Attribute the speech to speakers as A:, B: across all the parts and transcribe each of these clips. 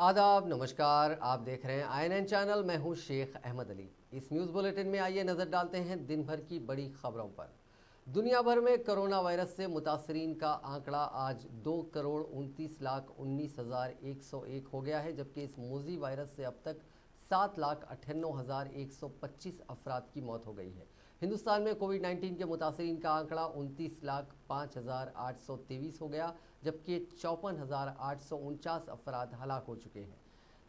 A: आदाब, नमस्कार, आप देख रहे हैं आईएनएन चैनल मैं हूँ शेख अहमद अली। इस न्यूज़ बुलेटिन में आइए नज़र डालते हैं दिन भर की बड़ी खबरों पर। दुनिया भर में कोरोना वायरस से मुतासरीन का आंकड़ा आज दो करोड़ उनतीस लाख उन्नीस हज़ार एक सौ एक हो गया है, जबकि इस मोजी वायरस से अब तक सात लाख अट्ठानवे हज़ार एक सौ पच्चीस अफराद की मौत हो गई है। हिंदुस्तान में कोविड 19 के मुतासरीन का आंकड़ा उनतीस लाख पाँच हज़ार आठ सौ तेईस हो गया, जबकि चौपन हज़ार आठ सौ उनचास अफराद हलाक हो चुके हैं।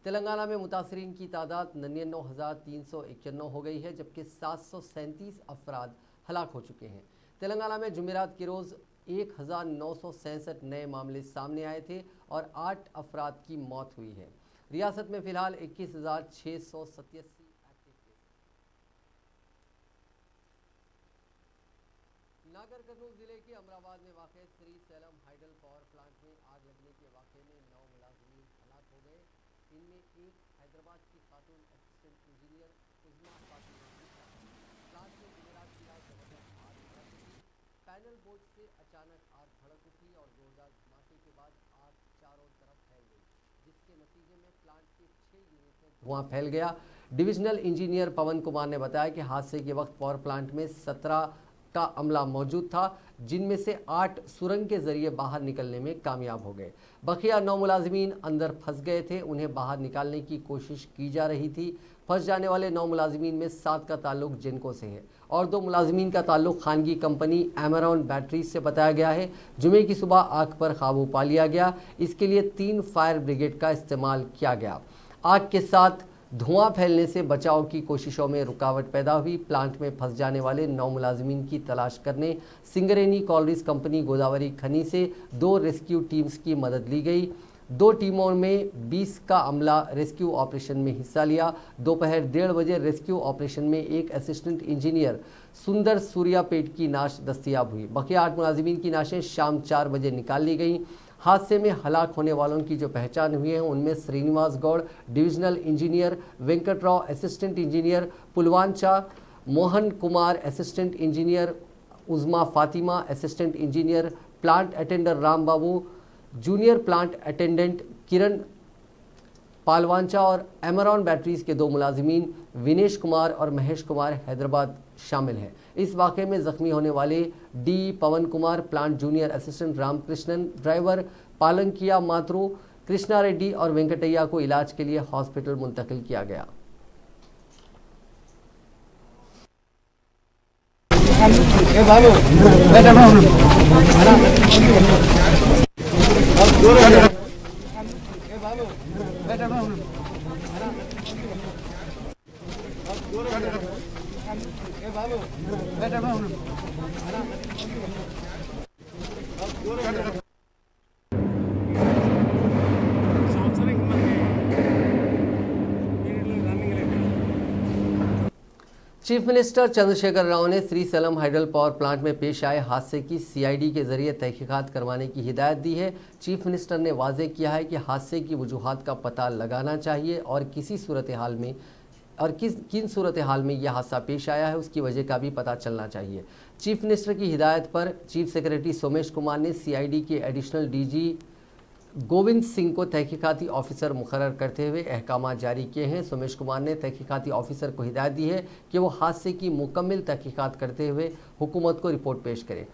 A: तेलंगाना में मुतासरीन की तादाद नन्यानवे हज़ार तीन सौ इक्यानवे हो गई है, जबकि सात सौ सैंतीस अफराद हलाक हो चुके हैं। तेलंगाना में जुमेरात के रोज़ एक हज़ार नौ सौ सैंसठ नए मामले सामने आए थे और आठ अफराद की मौत हुई है। रियासत में फ़िलहाल इक्कीस हज़ार छः सौ सतासी नागर कर्नूल ज़िले के अमराबाद में वाक़ Srisailam hydel power plant में आग लगने के वाक़े में नौ मुलाजमीन हलाक हो गए। इनमें एक हैदराबाद की खातून assistant engineer Uzma Fatima plant में जुमेरात की रात ज़बरदस्त आग भड़क उठी पैनल बोर्ड से अचानक आग भड़क उठी और जोरदार धमाके के बाद आग चारों तरफ़ फैल गई, जिसके नतीजे में प्लांट के छः यूनिट धुआँ फैल गया। डिविजनल इंजीनियर पवन कुमार ने बताया कि हादसे के वक्त पावर प्लांट में सत्रह का अमला मौजूद था, जिनमें से आठ सुरंग के ज़रिए बाहर निकलने में कामयाब हो गए। बकिया नौ मुलाजमीन अंदर फंस गए थे, उन्हें बाहर निकालने की कोशिश की जा रही थी। फंस जाने वाले नौ मुलाजमीन में सात का ताल्लुक जिनको से है। और दो मुलाजमीन का ताल्लुक खानगी कंपनी एमरान बैटरीज से बताया गया है। जुमे की सुबह आग पर काबू पा लिया गया। इसके लिए तीन फायर ब्रिगेड का इस्तेमाल किया गया। आग के साथ धुआँ फैलने से बचाव की कोशिशों में रुकावट पैदा हुई। प्लांट में फंस जाने वाले नौ मुलाजमीन की तलाश करने सिंगरेनी कॉलरीज कंपनी गोदावरी खनी से दो रेस्क्यू टीम्स की मदद ली गई। दो टीमों में 20 का अमला रेस्क्यू ऑपरेशन में हिस्सा लिया। दोपहर डेढ़ बजे रेस्क्यू ऑपरेशन में एक असिस्टेंट इंजीनियर सुंदर सूर्यापेट की नाश दस्तियाब हुई। बकिया आठ मुलाजमीन की नाशें शाम चार बजे निकाल ली गई। हादसे में हलाक होने वालों की जो पहचान हुई है, उनमें Srinivas Goud divisional engineer, Venkatrao assistant engineer Paloncha Mohan Kumar assistant engineer, Uzma Fatima assistant engineer, plant attender Rambabu, junior plant attendant Kiran Paloncha और एमरॉन बैटरीज के दो मुलाजमीन विनेश कुमार और महेश कुमार हैदराबाद शामिल हैं। इस वाक़े में ज़ख्मी होने वाले D Pavan Kumar plant junior assistant Ramakrishnan driver पालंकिया मातृ कृष्णा रेड्डी और वेंकटैया को इलाज के लिए हॉस्पिटल मुंतकिल किया गया।
B: बैठा
A: चीफ मिनिस्टर चंद्रशेखर राव ने श्री सलम हाइडल पावर प्लांट में पेश आए हादसे की सीआईडी के ज़रिए तहकीकात करवाने की हिदायत दी है। चीफ मिनिस्टर ने वाजे किया है कि हादसे की वजूहत का पता लगाना चाहिए और किसी सूरत हाल में, और किस, किन सूरत हाल में यह हादसा पेश आया है उसकी वजह का भी पता चलना चाहिए। चीफ मिनिस्टर की हिदायत पर चीफ सेक्रेटरी सोमेश कुमार ने सीआईडी के एडिशनल डीजी गोविंद सिंह को तहकीकाती ऑफिसर मुकर करते हुए अहकाम जारी किए हैं। सुमेश कुमार ने तहकीकाती ऑफिसर को हिदायत दी है कि वो हादसे की मुकम्मल तहकीकात करते हुए हुकूमत को रिपोर्ट पेश करें।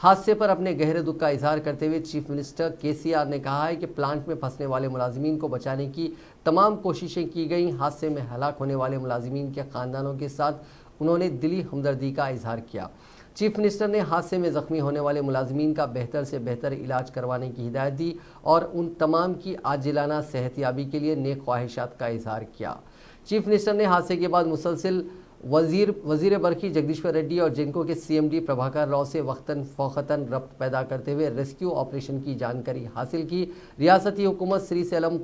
A: हादसे पर अपने गहरे दुख का इजहार करते हुए चीफ मिनिस्टर के सी आर ने कहा है कि प्लांट में फंसने वाले मुलाजमीन को बचाने की तमाम कोशिशें की गई। हादसे में हलाक होने वाले मुलाजमीन के ख़ानदानों के साथ उन्होंने दिली हमदर्दी का इजहार किया। चीफ मिनिस्टर ने हादसे में जख्मी होने वाले मुलाजमीन का बेहतर से बेहतर इलाज करवाने की हिदायत दी और उन तमाम की आजिलाना सेहतियाबी के लिए नेक ख्वाहिशात का इजहार किया। चीफ मिनिस्टर ने हादसे के बाद मुसलसिल वज़ीर वज़ीर बरखी जगदीश्वर रेड्डी और जिनको के सीएमडी प्रभाकर राव से वक्ता फ़ौकता रब्त पैदा करते हुए रेस्क्यू ऑपरेशन की जानकारी हासिल की। रियासती हुकूमत श्री सैलम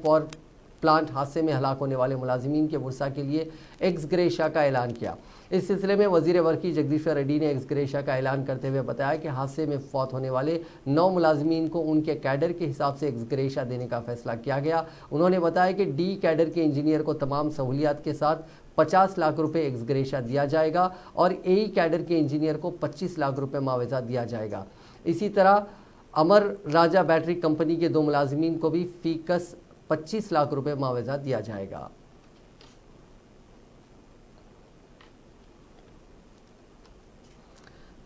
A: प्लांट हादसे में हलाक होने वाले मुलाजमीन के वर्षा के लिए एक्स ग्रेशा का ऐलान किया। इस सिलसिले में वज़ीर वर्की जगदीश्वर रेड्डी ने एक्स ग्रेशा का ऐलान करते हुए बताया कि हादसे में फौत होने वाले नौ मुलाजमीन को उनके कैडर के हिसाब से एक्स ग्रेशा देने का फैसला किया गया। उन्होंने बताया कि डी कैडर के इंजीनियर को तमाम सहूलियात के साथ 50 लाख रुपए एक्स ग्रेशा दिया जाएगा और ए कैडर के इंजीनियर को 25 लाख रुपए मुआवजा दिया जाएगा। इसी तरह अमर राजा बैटरी कंपनी के दो मुलाजमीन को भी फीकस 25 लाख रुपए मुआवजा दिया जाएगा।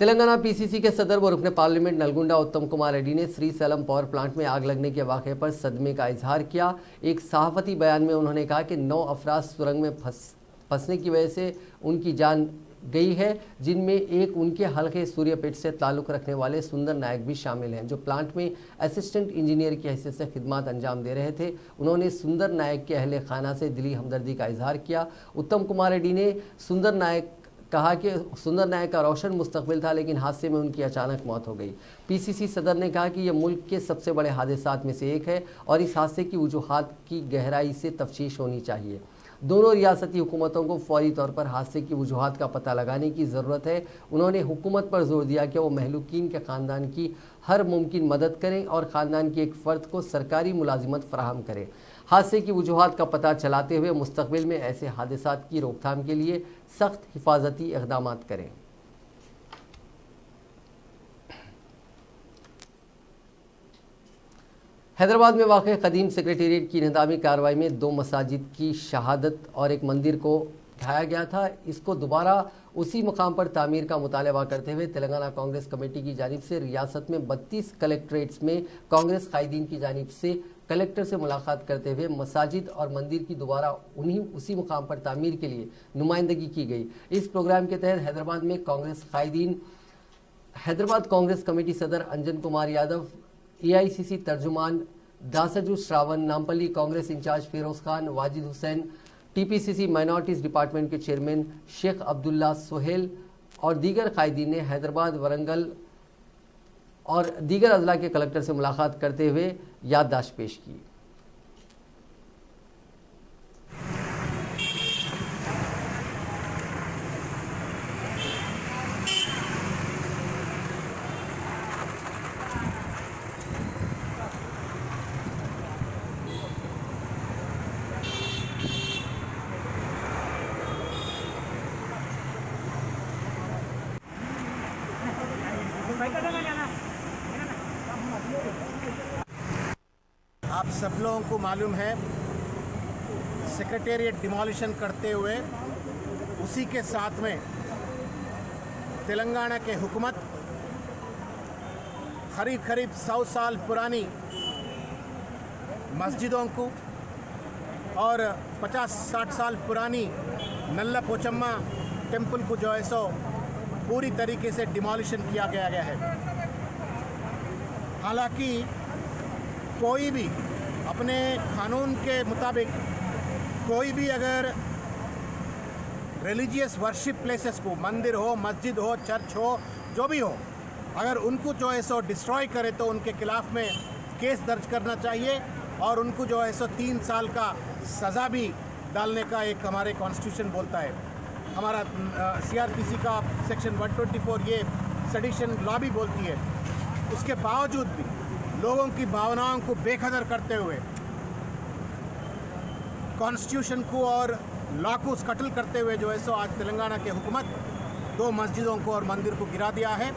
A: तेलंगाना पीसीसी के सदर व रुकने पार्लियामेंट नलगुंडा उत्तम कुमार रेड्डी ने श्री सैलम पावर प्लांट में आग लगने के वाक़े पर सदमे का इजहार किया। एक सहाफती बयान में उन्होंने कहा कि नौ अफराज सुरंग में फंस, फंसने की वजह से उनकी जान गई है, जिनमें एक उनके हल्के सूर्यपेट से ताल्लुक़ रखने वाले सुंदर नायक भी शामिल हैं, जो प्लांट में असिस्टेंट इंजीनियर की हैसियत से खिदमत अंजाम दे रहे थे। उन्होंने सुंदर नायक के अहल खाना से दिली हमदर्दी का इजहार किया। उत्तम कुमार रेड्डी ने सुंदर नायक कहा कि सुंदर नायक का रोशन मुस्तबिल था, लेकिन हादसे में उनकी अचानक मौत हो गई। पीसीसी सदर ने कहा कि यह मुल्क के सबसे बड़े हादसा में से एक है और इस हादसे की वजूहत की गहराई से तफ्तीश होनी चाहिए। दोनों रियासती हुकूमतों को फौरी तौर पर हादसे की वजूहत का पता लगाने की ज़रूरत है। उन्होंने हुकूमत पर ज़ोर दिया कि वो महलुकिन के ख़ानदान की हर मुमकिन मदद करें और ख़ानदान के एक फ़र्द को सरकारी मुलाजमत फराहम करें। हादसे की वजूहत का पता चलाते हुए मुस्तबिल में ऐसे हादसा की रोकथाम के लिए सख्त हिफाजती इकदाम करें। हैदराबाद में वाक़ कदीम सेक्रेटेरिएट की निदामी कार्रवाई में दो मसाजिद की शहादत और एक मंदिर को ढाया गया था। इसको दोबारा उसी मकाम पर तामीर का मुतालबा करते हुए तेलंगाना कांग्रेस कमेटी की जानब से, रियासत में 32 कलेक्ट्रेट्स में कांग्रेस कायदीन की जानब से कलेक्टर से मुलाकात करते हुए मसाजिद और मंदिर की दोबारा उन्हीं, उसी मुकाम पर तामीर के लिए नुमाइंदगी की गई। इस प्रोग्राम के तहत हैदराबाद में कांग्रेस कायदीन, हैदराबाद कांग्रेस कमेटी सदर Anjan Kumar Yadav AICC तर्जुमान Dasoju Sravan Nampally Congress in charge Firoz Khan, Wajid Hussain TPCC minorities department के चेयरमैन शेख अब्दुल्ला सोहेल और दीगर कायदीन ने हैदराबाद, वरंगल और दीगर अजला के कलेक्टर से मुलाकात करते हुए याददाश्त पेश की।
C: सब लोगों को मालूम है सेक्रेटेरिएट डिमोलिशन करते हुए उसी के साथ में तेलंगाना के हुकूमत करीब करीब सौ साल पुरानी मस्जिदों को और 50-60 साल पुरानी नल्ला पोचम्मा टेंपल को जो है सो पूरी तरीके से डिमोलिशन किया गया गया है। हालाँकि कोई भी अपने कानून के मुताबिक कोई भी अगर रिलीजियस वर्शिप प्लेसेस को, मंदिर हो, मस्जिद हो चर्च हो, जो भी हो, अगर उनको जो है सो डिस्ट्रॉय करे तो उनके खिलाफ में केस दर्ज करना चाहिए और उनको जो है सो तीन साल का सज़ा भी डालने का एक हमारे कॉन्स्टिट्यूशन बोलता है। हमारा सीआरपीसी का सेक्शन 124 ये सडिशन लॉ भी बोलती है। उसके बावजूद भी लोगों की भावनाओं को बेखदर करते हुए कॉन्स्टिट्यूशन को और लॉ को स्कटल करते हुए जो है सो आज तेलंगाना के हुकूमत दो मस्जिदों को और मंदिर को गिरा दिया है।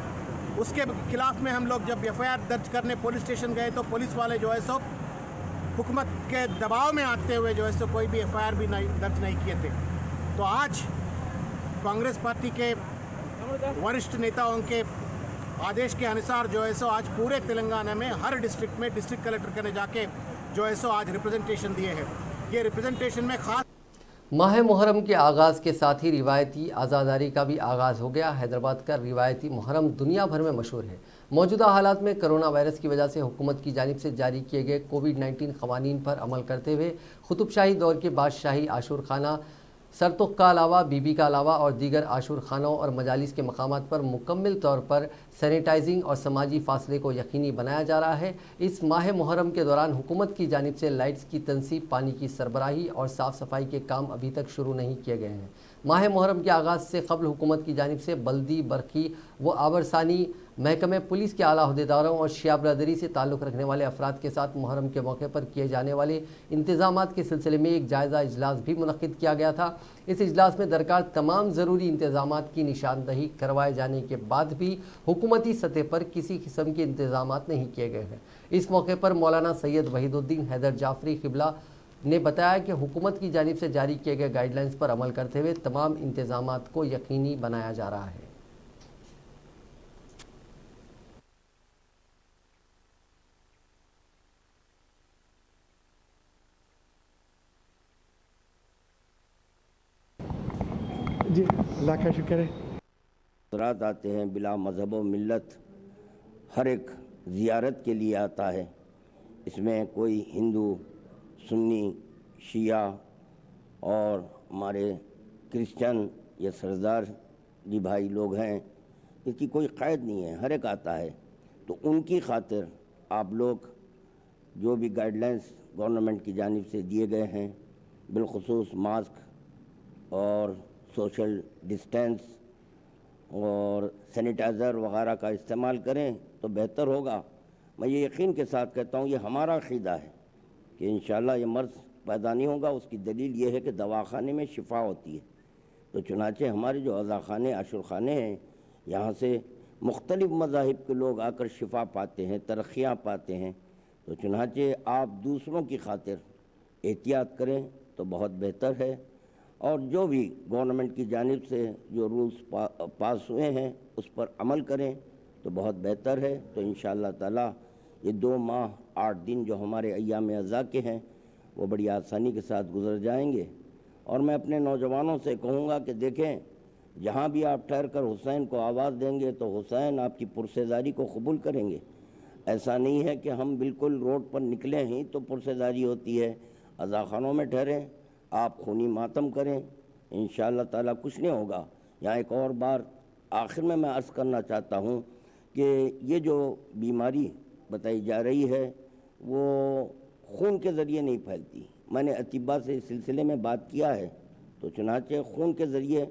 C: उसके खिलाफ में हम लोग जब एफआईआर दर्ज करने पुलिस स्टेशन गए तो पुलिस वाले जो है सो हुकूमत के दबाव में आते हुए जो है सो कोई भी एफआईआर भी नहीं, दर्ज नहीं किए थे। तो आज कांग्रेस पार्टी के वरिष्ठ नेताओं के आदेश के अनुसार जो है सो आज पूरे तेलंगाना में, हर डिस्ट्रिक्ट में डिस्ट्रिक्ट कलेक्टर करने जाके जो है सो आज रिप्रेजेंटेशन दिए हैं। ये रिप्रेजेंटेशन में खास
A: माह मुहर्रम के आगाज़ के साथ ही रिवायती आज़ादारी का भी आगाज़ हो गया। हैदराबाद का रिवायती मुहर्रम दुनिया भर में मशहूर है। मौजूदा हालात में कोरोना वायरस की वजह से हुकूमत की जानब से जारी किए गए कोविड 19 कवानीन पर अमल करते हुए कुतुबशाही दौर के बादशाही आशूर खाना सरतुख का अलावा बीबी का अलावा और दीगर आशूर खानों और मजालिस के मकाम पर मुकम्मल तौर पर सैनिटाइजिंग और समाजी फासले को यकीनी बनाया जा रहा है। इस माह मुहर्रम के दौरान हुकूमत की जानब से लाइट्स की तनसीब, पानी की सरबराही और साफ़ सफ़ाई के काम अभी तक शुरू नहीं किए गए हैं। माह मुहर्रम के आगाज़ से कबल हुकूमत की जानब से बल्दी, बरखी व आबरसानी महकमे पुलिस के आला अहदेदारों और शिया बरदरी से ताल्लुक़ रखने वाले अफराद के साथ मुहर्रम के मौके पर किए जाने वाले इंतज़ाम के सिलसिले में एक जायज़ा इजलास भी मुनद किया गया था। इस इजलास में दरकार तमाम ज़रूरी इंतज़ाम की निशानदही करवाए जाने के बाद भी हुकूमती सतह पर किसी किस्म के इंतज़ाम नहीं किए गए हैं। इस मौके पर मौलाना सैयद वहीदुद्दीन हैदर जाफरी किबला ने बताया कि हुकूमत की जानब से जारी किए गए गाइडलाइंस पर अमल करते हुए तमाम इंतज़ाम को यकीनी बनाया जा रहा है।
D: जी, अल्लाह का शुक्र है।
E: रात आते हैं बिला मज़हब व मिलत हर एक ज़ियारत के लिए आता है। इसमें कोई हिंदू, सुन्नी, शिया और हमारे क्रिश्चियन या सरदार जी भाई लोग हैं इसकी कोई क़ैद नहीं है, हर एक आता है। तो उनकी खातिर आप लोग जो भी गाइडलाइंस गवर्नमेंट की जानब से दिए गए हैं, बिलखसूस मास्क और सोशल डिस्टेंस और सैनिटाइज़र वगैरह का इस्तेमाल करें तो बेहतर होगा। मैं ये यकीन के साथ कहता हूँ, ये हमारा अकीदा है कि इन ये मर्ज़ पैदा नहीं होगा। उसकी दलील ये है कि दवाखाने में शिफा होती है। तो चुनाचे हमारे जो अज़ाखाने आशुर खाने हैं, यहाँ से मुख्तलिफ़ मजाहब के लोग आकर शिफा पाते हैं, तरक्याँ पाते हैं। तो चुनाचे आप दूसरों की खातिर एहतियात करें तो बहुत बेहतर है। और जो भी गवर्नमेंट की जानब से जो रूल्स पा, पास हुए हैं उस पर अमल करें तो बहुत बेहतर है। तो इन ताला ये दो माह आठ दिन जो हमारे अयाम अज़ा के हैं वो बड़ी आसानी के साथ गुजर जाएँगे। और मैं अपने नौजवानों से कहूँगा कि देखें जहाँ भी आप ठहर कर हुसैन को आवाज़ देंगे तो हुसैन आपकी पुरसेदारी को कबूल करेंगे। ऐसा नहीं है कि हम बिल्कुल रोड पर निकले ही तो पुरसेदारी होती है अजाखानों में ठहरें आप खूनी मातम करें। इन ताला कुछ नहीं होगा। यहाँ एक और बार आखिर में मैं अर्ज़ करना चाहता हूँ कि ये जो बीमारी बताई जा रही है, वो खून के ज़रिए नहीं फैलती। मैंने अतिबा से इस सिलसिले में बात किया है तो चुनाचे खून के ज़रिए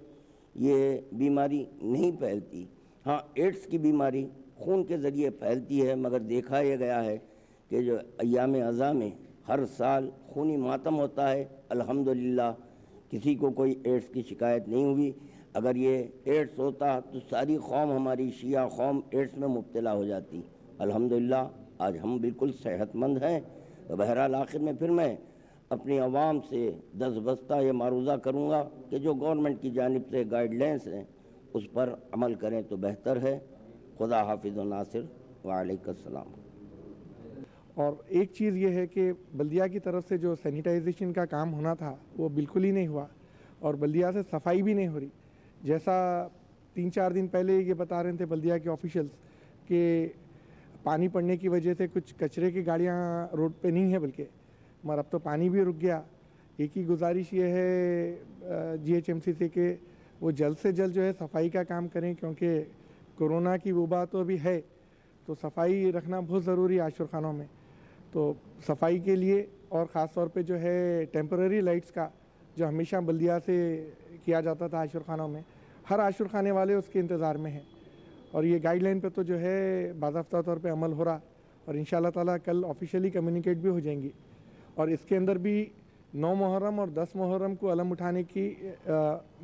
E: ये बीमारी नहीं फैलती। हाँ एड्स की बीमारी खून के ज़रिए फैलती है, मगर देखा यह गया है कि जो अयाम अज़ा में हर साल खूनी मातम होता है अल्हम्दुलिल्लाह, किसी को कोई एड्स की शिकायत नहीं हुई। अगर ये एड्स होता तो सारी कौम हमारी शिया कौम एड्स में मुबतला हो जाती। अल्हम्दुलिल्लाह, आज हम बिल्कुल सेहतमंद हैं। तो बहरहाल आखिर में फिर मैं अपनी आवाम से दस बस्ता ये मारूजा करूँगा कि जो गवर्नमेंट की जानब से गाइडलाइंस हैं, उस पर अमल करें तो बेहतर है। खुदा हाफिज़ नासिर, वालेकुम
D: और एक चीज़ ये है कि बल्दिया की तरफ़ से जो सैनिटाइजेशन का काम होना था, वो बिल्कुल ही नहीं हुआ और बल्दिया से सफ़ाई भी नहीं हो रही। जैसा तीन चार दिन पहले ये बता रहे थे बल्दिया के ऑफिशियल्स कि पानी पड़ने की वजह से कुछ कचरे की गाड़ियाँ रोड पे नहीं है बल्कि, मगर अब तो पानी भी रुक गया। एक ही गुजारिश ये है जीएचएमसी से कि, वो जल्द से जल्द जो है सफ़ाई का काम करें, क्योंकि कोरोना की वबा तो अभी है तो सफ़ाई रखना बहुत ज़रूरी है आशुर खानों में। तो सफ़ाई के लिए और ख़ास तौर पे जो है टेम्पररी लाइट्स का जो हमेशा बल्दिया से किया जाता था आशुर खानों में, हर आशुर खाने वाले उसके इंतज़ार में हैं। और ये गाइडलाइन पे तो जो है बाज़ाफ्ता तौर पे अमल हो रहा और इन ताला कल ऑफिशियली कम्युनिकेट भी हो जाएँगी। और इसके अंदर भी नौ मुहर्रम और दस मुहर्रम को अलम उठाने की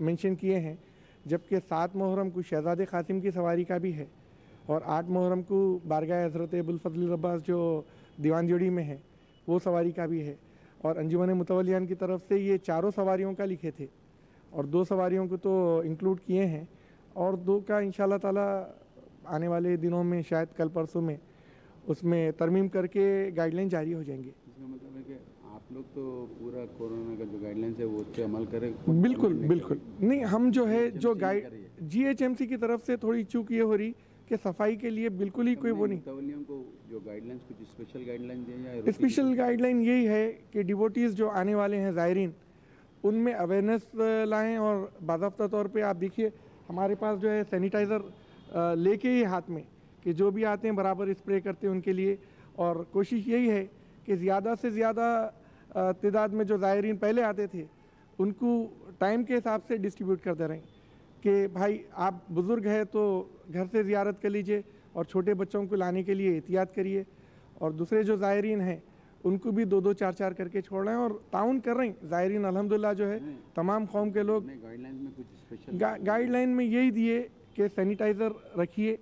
D: मेंशन किए हैं, जबकि सात मुहर्रम को शहजाद ख़ासिम की सवारी का भी है और आठ मुहर्रम को बारगाह हज़रत अबुलफ़ल अब्बास जो दीवान जोड़ी में है वो सवारी का भी है। और अंजुमन मुतवलियान की तरफ़ से ये चारों सवारियों का लिखे थे। और दो सवारियों को तो इंक्लूड किए हैं। और दो का इन ताला आने वाले दिनों में शायद कल परसों में उसमें तरमीम करके गाइडलाइन जारी हो जाएँगी।
B: मतलब है कि आप लोग तो पूरा कोरोना का जो गाइडलाइंस है वो उस पर अमल करें
D: बिल्कुल बिल्कुल। नहीं हम जो है जो गाइड जीएचएमसी की तरफ़ से थोड़ी चूक ये हो रही कि सफ़ाई के लिए बिल्कुल ही कोई वो नहीं।
B: को जो गाइडलाइंस कुछ स्पेशल गाइडलाइन दिए
D: स्पेशल गाइडलाइन यही है कि डिवोटीज़ जो आने वाले हैं ज़ायरीन उनमें अवेयरनेस लाएँ और बाबा तौर पे आप देखिए हमारे पास जो है सैनिटाइज़र लेके ही हाथ में कि जो भी आते हैं बराबर स्प्रे करते हैं उनके लिए। और कोशिश यही है कि ज़्यादा से ज़्यादा तदाद में जो ज़ायरीन पहले आते थे उनको टाइम के हिसाब से डिस्ट्रीब्यूट करते रहें। कि भाई आप बुज़ुर्ग हैं तो घर से ज़ियारत कर लीजिए और छोटे बच्चों को लाने के लिए एहतियात करिए। और दूसरे जो ज़ायरीन हैं उनको भी दो दो चार चार करके छोड़ रहे हैं और ताउन कर रहे हैं। ज़ायरीन अलहमदिल्ला जो है तमाम कौम के लोग
B: अपने गाइडलाइंस में कुछ स्पेशल
D: गा, गाइडलाइन में यही दिए कि सैनिटाइज़र रखिए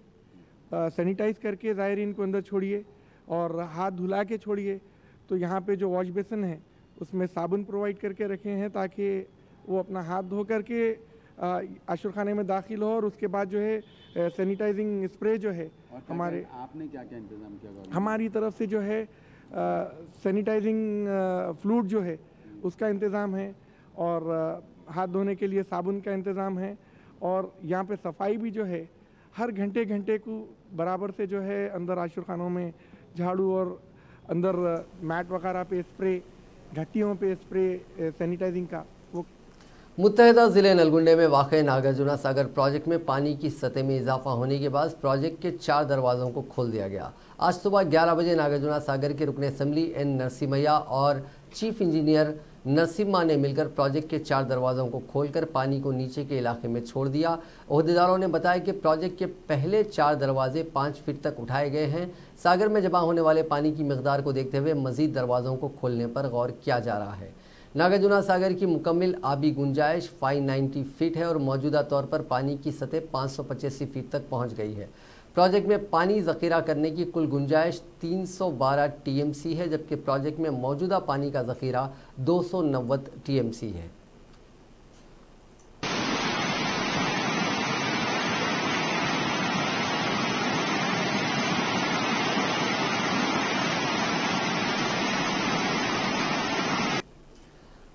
D: सैनिटाइज करके ज़ायरीन को अंदर छोड़िए और हाथ धुला के छोड़िए। तो यहाँ पे जो वॉश बेसन है उसमें साबुन प्रोवाइड करके रखे हैं ताकि वो अपना हाथ धो करके आशुर खाने में दाखिल हो और उसके बाद जो है सैनिटाइजिंग स्प्रे जो है हमारे
B: आपने क्या क्या इंतज़ाम किया
D: हमारी तरफ़ से जो है सैनिटाइजिंग फ्लूड जो है उसका इंतज़ाम है और हाथ धोने के लिए साबुन का इंतज़ाम है और यहाँ पे सफ़ाई भी जो है हर घंटे घंटे को बराबर से जो है अंदर आशुर खानों में झाड़ू और अंदर मैट वगैरह पे स्प्रे घट्टियों पे स्प्रे सैनिटाइजिंग का।
A: मुतहदा ज़िले नलगुंडे में वाक़ नागार्जुना सागर प्रोजेक्ट में पानी की सतह में इजाफा होने के बाद प्रोजेक्ट के चार दरवाज़ों को खोल दिया गया। आज सुबह 11 बजे नागार्जुना सागर के रुकन असम्बली एन नरसिमैया और चीफ इंजीनियर नरसिम्हा ने मिलकर प्रोजेक्ट के चार दरवाज़ों को खोलकर पानी को नीचे के इलाके में छोड़ दिया। अहदेदारों ने बताया कि प्रोजेक्ट के पहले चार दरवाजे पाँच फीट तक उठाए गए हैं। सागर में जमा होने वाले पानी की मकदार को देखते हुए मजीद दरवाज़ों को खोलने पर गौर किया जा रहा है। नागार्जुना सागर की मुकम्मल आबी गुंजाइश 590 फीट है और मौजूदा तौर पर पानी की सतह पाँच फीट तक पहुँच गई है। प्रोजेक्ट में पानी ज़ख़ीरा करने की कुल गुंजाइश 312 टीएमसी है, जबकि प्रोजेक्ट में मौजूदा पानी का ज़ख़ीरा दो 290 टीएमसी है।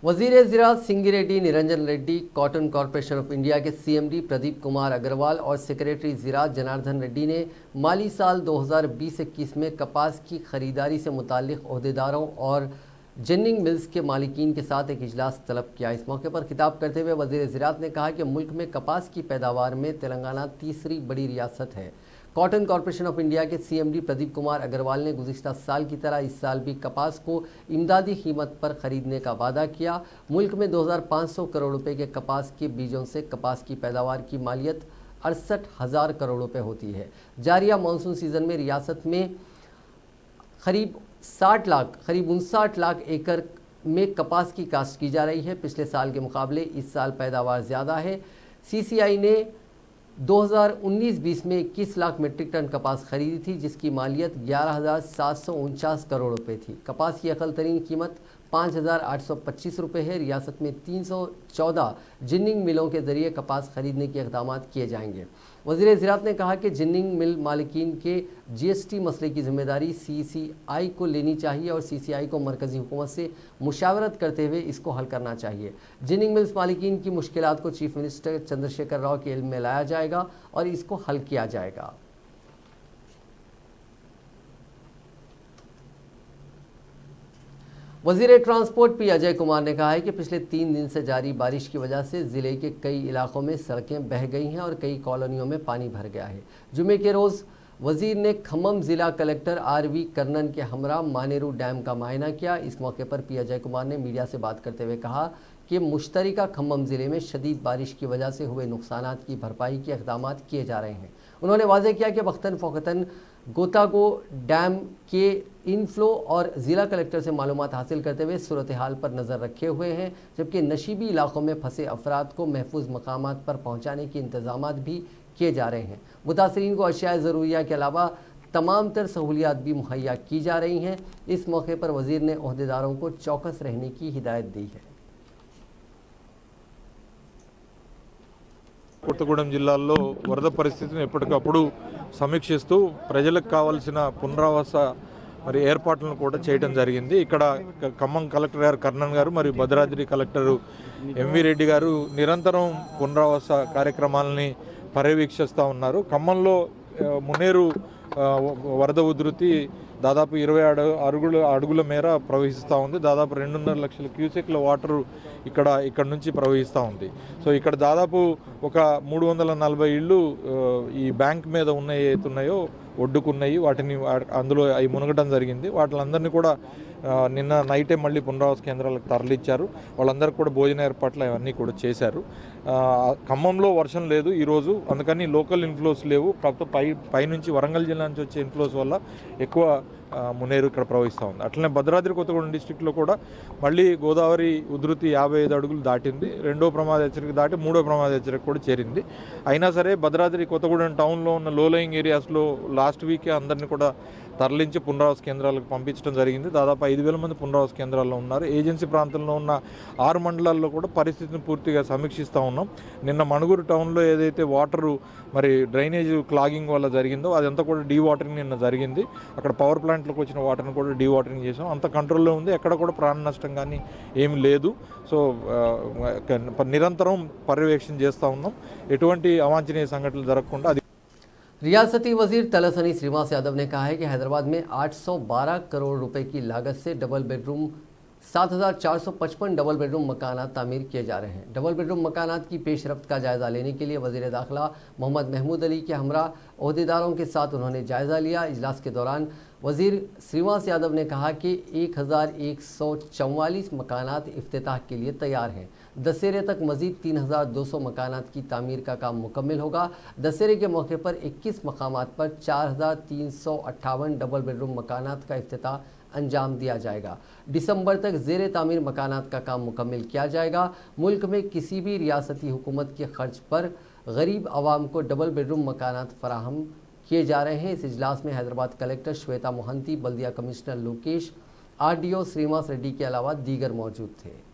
A: वज़ीर ज़रात Singireddy, Niranjan Reddy, cotton corporation of India के सीएमडी प्रदीप कुमार अग्रवाल और सेक्रेटरी ज़रात जनार्दन रेड्डी ने माली साल 2020-21 में कपास की खरीदारी से मुतल अहदेदारों और जिनिंग मिल्स के मालिकीन के साथ एक इजलास तलब किया। इस मौके पर खिताब करते हुए वज़ीर ज़रात ने कहा कि मुल्क में कपास की पैदावार में तेलंगाना तीसरी बड़ी रियासत है। कॉटन कॉरपोरेशन ऑफ़ इंडिया के सीएमडी प्रदीप कुमार अग्रवाल ने गुजशत साल की तरह इस साल भी कपास को इमदादी कीमत पर खरीदने का वादा किया। मुल्क में 2500 करोड़ रुपए के कपास के बीजों से कपास की पैदावार की मालियत अड़सठ हज़ार करोड़ रुपए होती है। जारिया मानसून सीज़न में रियासत में करीब 60 लाख, करीब उनसाठ लाख एकड़ में कपास की काश्त की जा रही है। पिछले साल के मुकाबले इस साल पैदावार ज़्यादा है। सीसीआई ने 2019-20 में 21 लाख मीट्रिक टन कपास खरीदी थी, जिसकी मालियत ग्यारह करोड़ रुपए थी। कपास की अकल तरीन कीमत पाँच हज़ार आठ सौ पच्चीस रुपये है। रियासत में तीन सौ चौदह जिनिंग मिलों के ज़रिए कपास खरीदने के इकदाम किए जाएँगे। वज़ीर ज़रात ने कहा कि जिनिंग मिल मालिकीन के जीएसटी मसले की ज़िम्मेदारी सीसीआई को लेनी चाहिए और सीसीआई को मरकज़ी हुकूमत से मुशावरत करते हुए इसको हल करना चाहिए। जिनिंग मिल्स मालिकीन की मुश्किल को चीफ मिनिस्टर चंद्रशेखर राव के इल्म में लाया जाएगा और इसको हल किया जाएगा। वज़ीर ट्रांसपोर्ट पी अजय कुमार ने कहा है कि पिछले तीन दिन से जारी बारिश की वजह से ज़िले के कई इलाकों में सड़कें बह गई हैं और कई कॉलोनियों में पानी भर गया है। जुमे के रोज़ वज़ीर ने खम्भम ज़िला कलेक्टर आर वी कर्नन के हमरा मानेरू डैम का मायना किया। इस मौके पर पी अजय कुमार ने मीडिया से बात करते हुए कहा कि मुश्तरका खम्भम ज़िले में शदीद बारिश की वजह से हुए नुकसान की भरपाई के इकदाम किए जा रहे हैं। उन्होंने वाजे किया कि वक्ता फ़ोकता गोतागो डैम के इनफ्लो और ज़िला कलेक्टर से मालूम हासिल करते हुए सूरत हाल पर नज़र रखे हुए हैं जबकि नशीबी इलाकों में फंसे अफराद को महफूज मकाम पर पहुँचाने के इंतजाम भी किए जा रहे हैं मुतासरीन को अशिया ज़रूरिया के अलावा तमाम तर सहूलियात भी मुहैया की जा रही हैं इस मौके पर वज़ीर ने अहदेदारों को चौकस रहने की हिदायत दी है
F: కొత్తగూడెం జిల్లాల్లో వరద పరిస్థితిని ఎప్పటికప్పుడు సమీక్షిస్తూ ప్రజలకు కావాల్సిన పునరావాస మరి ఏర్పాట్లను కూడా చేయడం జరిగింది. ఇక్కడ ఖమ్మం కలెక్టర్ గారు కర్ణన్ గారు మరియు భద్రాద్రి కలెక్టరు ఎంవి రెడ్డి గారు నిరంతరం పునరావాస కార్యక్రమాలని పర్యవేక్షిస్తూ ఉన్నారు. ఖమ్మంలో మునేరు మున్నేరు వరద ఉధృతి దాదాపు ఇరవై అడు అడుగుల అడుగుల మేర ప్రవహిస్తూ ఉంది. దాదాపు రెండున్నర లక్షల క్యూసెక్ల వాటర్ ఇక్కడ ఇక్కడ నుంచి ప్రవహిస్తూ ఉంది. సో ఇక్కడ దాదాపు ఒక మూడు వందల నలభై ఇళ్ళు ఈ బ్యాంక్ మీద ఉన్న ఏవైతే ఉన్నాయో ఒడ్డుకున్నాయి. వాటిని అందులో అవి మునగడం జరిగింది. వాటిలందరినీ కూడా నిన్న నైటే మళ్ళీ పునరావాస కేంద్రాలకు తరలిచ్చారు. వాళ్ళందరికీ కూడా భోజన ఏర్పాట్లు అవన్నీ కూడా చేశారు. ఖమ్మంలో వర్షం లేదు ఈరోజు అందుకని లోకల్ ఇన్ఫ్లోస్ లేవు. కాకపోతే పై పైనుంచి వరంగల్ జిల్లా నుంచి వచ్చే ఇన్ఫ్లోస్ వల్ల ఎక్కువ మునేరు ఇక్కడ ప్రవహిస్తూ ఉంది. అట్లనే భద్రాద్రి కొత్తగూడెం డిస్టిక్లో కూడా మళ్ళీ గోదావరి ఉధృతి యాభై ఐదు అడుగులు దాటింది. రెండో ప్రమాద హెచ్చరిక దాటి మూడో ప్రమాద హెచ్చరిక కూడా చేరింది. అయినా సరే భద్రాద్రి కొత్తగూడెం టౌన్లో ఉన్న లోలయింగ్ ఏరియాస్లో లాస్ట్ వీకే అందరినీ కూడా తరలించి పునరావాస కేంద్రాలకు పంపించడం జరిగింది. దాదాపు ఐదు వేల మంది పునరావాస కేంద్రాల్లో ఉన్నారు. ఏజెన్సీ ప్రాంతంలో ఉన్న ఆరు మండలాల్లో కూడా పరిస్థితిని పూర్తిగా సమీక్షిస్తూ ఉన్నాం. నిన్న మణుగూరు టౌన్లో ఏదైతే వాటరు మరి డ్రైనేజ్ క్లాగింగ్ వల్ల జరిగిందో అదంతా కూడా డీ వాటరింగ్ నిన్న జరిగింది. అక్కడ పవర్ ప్లాంట్లోకి వచ్చిన వాటర్ని కూడా డీ వాటరింగ్ చేసాం అంత కంట్రోల్లో ఉంది. ఎక్కడ కూడా ప్రాణ నష్టం కానీ ఏమి లేదు. సో నిరంతరం పర్యవేక్షణ చేస్తూ ఉన్నాం. ఎటువంటి అవాంఛనీయ సంఘటనలు జరగకుండా అది
A: रियासती वज़ीर तलसनी श्रीवास यादव ने कहा है कि हैदराबाद में 812 करोड़ रुपए की लागत से डबल बेडरूम 7,455 डबल बेडरूम मकानात तामीर किए जा रहे हैं। डबल बेडरूम मकानात की पेशरफ्त का जायजा लेने के लिए वज़ीर दाखिला मोहम्मद महमूद अली के हमरा अहदेदारों के साथ उन्होंने जायजा लिया। इजलास के दौरान वज़ीर श्रीवास यादव ने कहा कि 1,144 मकानात अफ्ताह के लिए तैयार हैं। दशहरे तक मजीद 3,200 मकानात की तमीर का काम मुकम्मल होगा। दशहरे के मौके पर 21 मकामात पर चार हज़ार तीन सौ अट्ठावन डबल बेडरूम मकानात का अफ्ताह अंजाम दिया जाएगा। दिसंबर तक जेर तामीर मकानात का काम मुकम्मल किया जाएगा। मुल्क में किसी भी रियासती हुकूमत के खर्च पर गरीब आवाम को डबल बेडरूम मकानात फराहम किए जा रहे हैं। इस इजलास में हैदराबाद कलेक्टर श्वेता मोहंती, बल्दिया कमिश्नर लोकेश, आरडीओ श्रीनिवास रेड्डी के अलावा दीगर मौजूद थे।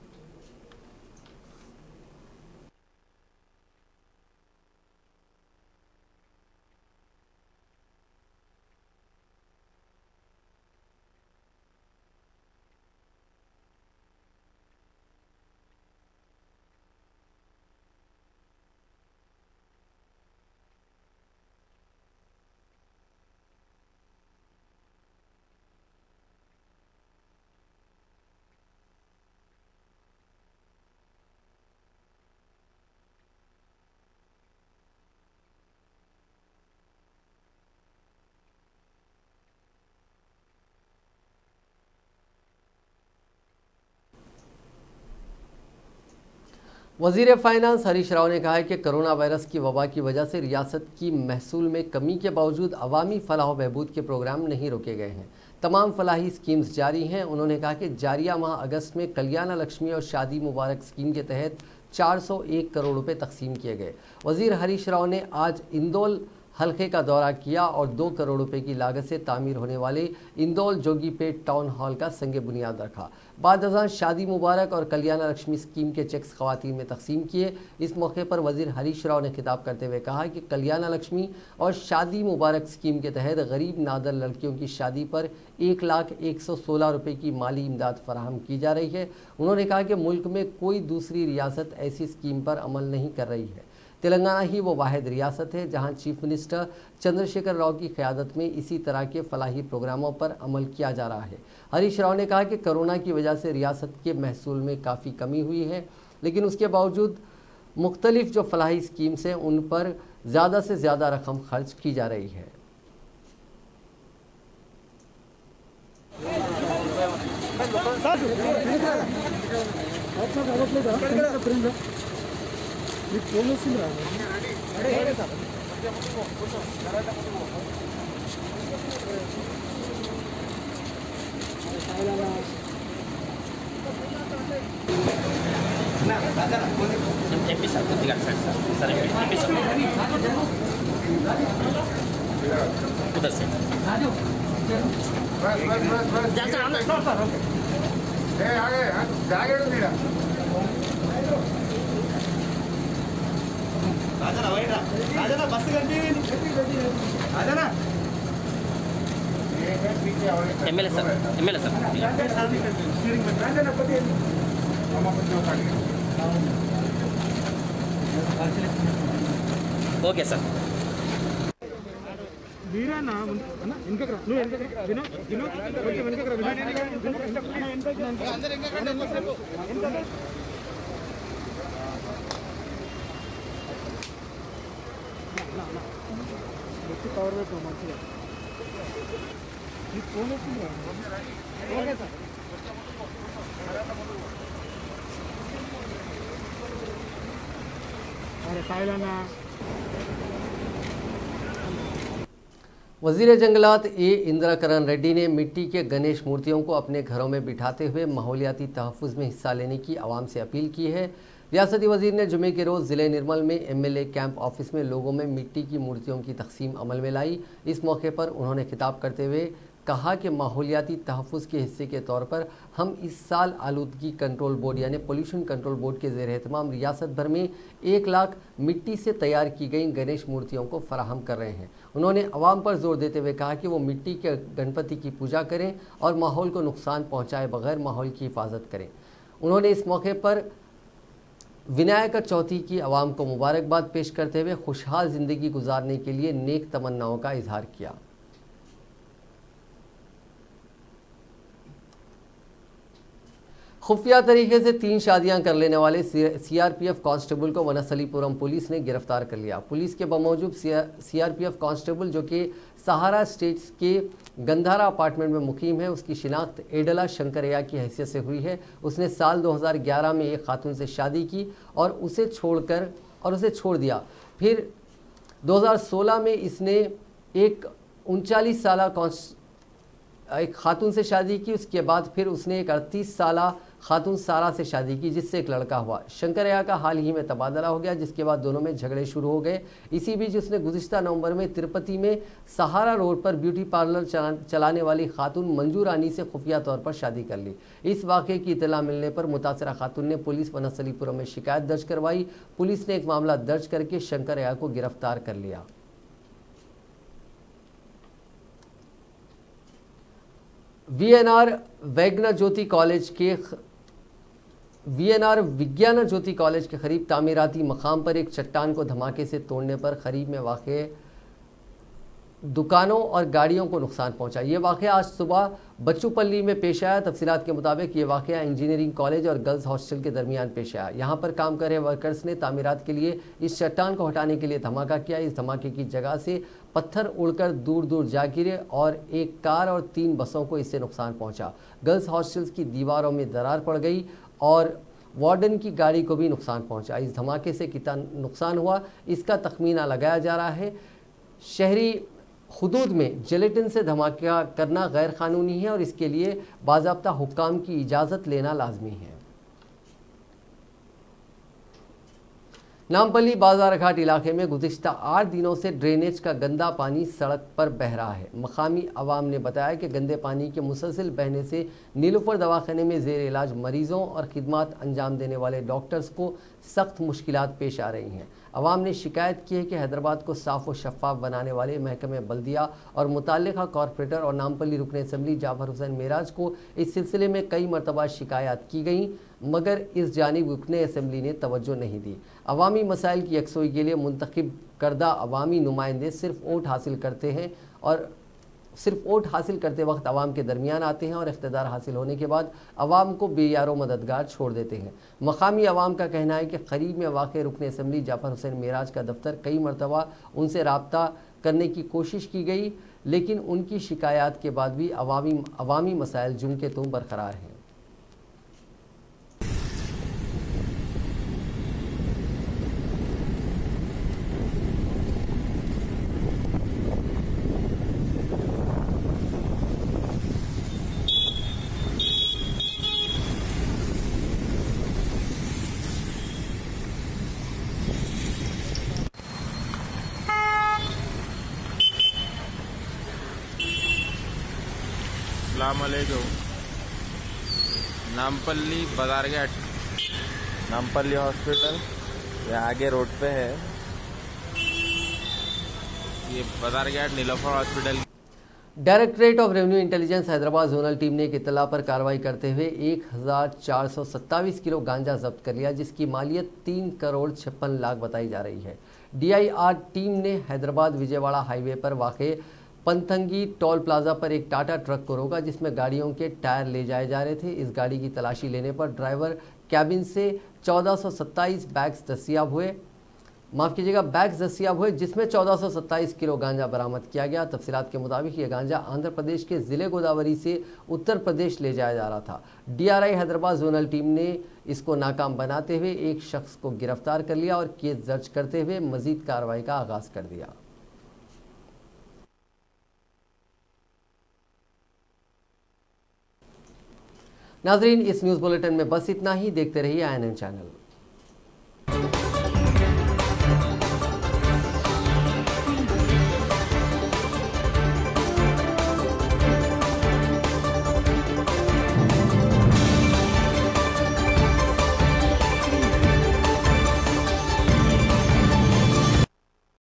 A: वज़ीर फाइनेंस हरीश राव ने कहा है कि कोरोना वायरस की वबा की वजह से रियासत की महसूल में कमी के बावजूद अवामी फलाह बहबूद के प्रोग्राम नहीं रोके गए हैं। तमाम फलाही स्कीम्स जारी हैं। उन्होंने कहा कि जारिया माह अगस्त में कल्याण लक्ष्मी और शादी मुबारक स्कीम के तहत 401 करोड़ रुपए तकसीम किए गए। वज़ीर हरीश राव ने आज इंदौल हल्के का दौरा किया और दो करोड़ रुपए की लागत से तामीर होने वाले इंदौल जोगीपेट टाउन हॉल का संग बुनियाद रखा। बाद अजान शादी मुबारक और कल्याण लक्ष्मी स्कीम के चेक्स खवतिन में तकसीम किए। इस मौके पर वज़ीर हरीश राव ने खिताब करते हुए कहा कि कल्याण लक्ष्मी और शादी मुबारक स्कीम के तहत गरीब नादर लड़कियों की शादी पर एक लाख एक सौ सोलह रुपये की माली इमदाद फराहम की जा रही है। उन्होंने कहा कि मुल्क में कोई दूसरी रियासत ऐसी स्कीम पर अमल नहीं कर रही है। तेलंगाना ही वो वाद रियासत है जहाँ चीफ मिनिस्टर चंद्रशेखर राव की क़्यादत में इसी तरह के फलाही प्रोग्रामों पर अमल किया जा रहा है। हरीश राव ने कहा कि कोरोना की वजह से रियासत के महसूल में काफ़ी कमी हुई है, लेकिन उसके बावजूद मुख्तलिफ़ जो फलाही स्कीम्स हैं, उन पर ज़्यादा से ज़्यादा रकम खर्च की जा रही है।
G: Yeah. Oke, sir.
D: Dira na, mana? Inka kira, lu inka kira, तो मंत्री
A: वज़ीर जंगलात ए इंदिरा करण रेड्डी ने मिट्टी के गणेश मूर्तियों को अपने घरों में बिठाते हुए माहौलियाती तहफ़ में हिस्सा लेने की आवाम से अपील की है। रियासती वज़ीर ने जुमे के रोज़ ज़िले निर्मल में एमएलए कैंप ऑफ़िस में लोगों में मिट्टी की मूर्तियों की तकसीम अमल में लाई। इस मौके पर उन्होंने खिताब करते हुए कहा कि माहौलियाती तहफ़ के हिस्से के तौर पर हम इस साल आलूदगी कंट्रोल बोर्ड यानी पोल्यूशन कंट्रोल बोर्ड के जेर अहतमाम रियासत भर में एक लाख मिट्टी से तैयार की गई गणेश मूर्तियों को फराहम कर रहे हैं। उन्होंने अवाम पर ज़ोर देते हुए कहा कि वो मिट्टी के गणपति की पूजा करें और माहौल को नुकसान पहुँचाए बगैर माहौल की हिफाजत करें। उन्होंने इस मौके पर विनायक चौथी की आवाम को मुबारकबाद पेश करते हुए खुशहाल ज़िंदगी गुजारने के लिए नेक तमन्नाओं का इजहार किया। खुफिया तरीके से तीन शादियाँ कर लेने वाले सीआरपीएफ कांस्टेबल को वनसलीपुरम पुलिस ने गिरफ़्तार कर लिया। पुलिस के बमौजूद सीआरपीएफ कांस्टेबल जो कि सहारा स्टेट्स के गंधारा अपार्टमेंट में मुकीम है, उसकी शिनाख्त एडला शंकरया की हैसियत से हुई है। उसने साल 2011 में एक खातून से शादी की और उसे छोड़कर, और उसे छोड़ दिया। फिर 2016 में इसने एक उनचालीस साल एक खातून से शादी की, उसके बाद फिर उसने एक अड़तीस साल खातून सारा से शादी की, जिससे एक लड़का हुआ। शंकरया का हाल ही में तबादला हो गया, जिसके बाद दोनों में झगड़े शुरू हो गए। इसी बीच उसने गुजशत नवंबर में तिरुपति में सहारा रोड पर ब्यूटी पार्लर चलाने वाली खातून मंजू रानी से खुफिया तौर पर शादी कर ली। इस वाक़े की इतला मिलने पर मुतासरा खातून ने पुलिस वनसलीपुरम में शिकायत दर्ज करवाई। पुलिस ने एक मामला दर्ज करके शंकरया को गिरफ़्तार कर लिया। वीएनआर वैग्ना ज्योति कॉलेज के वीएनआर विज्ञान ज्योति कॉलेज के करीब तामीराती मकाम पर एक चट्टान को धमाके से तोड़ने पर करीब में वाक़ दुकानों और गाड़ियों को नुकसान पहुँचा। ये वाक़ आज सुबह बच्चूपल्ली में पेश आया। तफसीत के मुताबिक ये वाक़ इंजीनियरिंग कॉलेज और गर्ल्स हॉस्टल के दरमियान पेश आया। यहाँ पर काम कर रहे वर्कर्स ने तामीरात के लिए इस चट्टान को हटाने के लिए धमाका किया। इस धमाके की जगह से पत्थर उड़कर दूर दूर जा गिरे और एक कार और तीन बसों को इससे नुकसान पहुँचा। गर्ल्स हॉस्टल्स की दीवारों में दरार पड़ गई। और वार्डन की गाड़ी को भी नुकसान पहुँचा। इस धमाके से कितना नुकसान हुआ, इसका तखमीना लगाया जा रहा है। शहरी हदूद में जेलेटिन से धमाका करना गैर कानूनी है और इसके लिए बाबा हुकाम की इजाज़त लेना लाजमी है। नामपल्ली बाज़ार घाट इलाके में गुजशत आठ दिनों से ड्रेनेज का गंदा पानी सड़क पर बह रहा है। मकामी आवाम ने बताया कि गंदे पानी के मुसलसिल बहने से नीलोफर दवाखाने में जेर इलाज मरीजों और खिदमत अंजाम देने वाले डॉक्टर्स को सख्त मुश्किल पेश आ रही हैं। अवाम ने शिकायत की है कि हैदराबाद को साफ़ व शफाफ बनाने वाले महकमे बल्दिया और मुतल कॉरपोरेटर और नामपली रुकन असम्बली जाफ़र हुसैन मेराज को इस सिलसिले में कई मरतबा शिकायत की गई, मगर इस जानब रुकन असम्बली ने तोज्जो नहीं दी। अवामी मसाइल की यकसोई के लिए मुंतखब करदा अवामी नुमाइंदे सिर्फ़ वोट हासिल करते हैं और सिर्फ़ वोट हासिल करते वक्त आवाम के दरमियान आते हैं और इकतदार हासिल होने के बाद आवाम को बेयारो मददगार छोड़ देते हैं। मकामी आवाम का कहना है कि करीब में वाक़ रुकन इसम्बली जाफ़र हुसैन मराज का दफ्तर कई मरतबा उनसे रबता करने की कोशिश की गई, लेकिन उनकी शिकायत के बाद भी अवामी अवामी मसाइल जुम के तुम बरकरार हैं।
H: नामपल्ली बाज़ार गेट नामपल्ली हॉस्पिटल, ये आगे रोड पे है। ये Bazarghat Niloufer hospital.
A: Directorate of revenue intelligence Hyderabad zonal team ने एक इतला पर कार्रवाई करते हुए एक हज़ार चार सौ सत्ताईस किलो गांजा जब्त कर लिया, जिसकी मालियत तीन करोड़ छप्पन लाख बताई जा रही है। डीआईआर टीम ने हैदराबाद विजयवाड़ा हाईवे पर वाक़ पंथंगी टोल प्लाजा पर एक टाटा ट्रक को रोका, जिसमें गाड़ियों के टायर ले जाए जा रहे थे। इस गाड़ी की तलाशी लेने पर ड्राइवर कैबिन से 1427 बैग्स दस्तियाब हुए। माफ़ कीजिएगा बैग दस्तियाब हुए, जिसमें 1427 किलो गांजा बरामद किया गया। तफसीत के मुताबिक ये गांजा आंध्र प्रदेश के ज़िले गोदावरी से उत्तर प्रदेश ले जाया जा रहा था। डीआरआई हैदराबाद जोनल टीम ने इसको नाकाम बनाते हुए एक शख्स को गिरफ़्तार कर लिया और केस दर्ज करते हुए मजीद कार्रवाई का आगाज़ कर दिया। नाजरीन इस न्यूज़ बुलेटिन में बस इतना ही। देखते रहिए आई चैनल।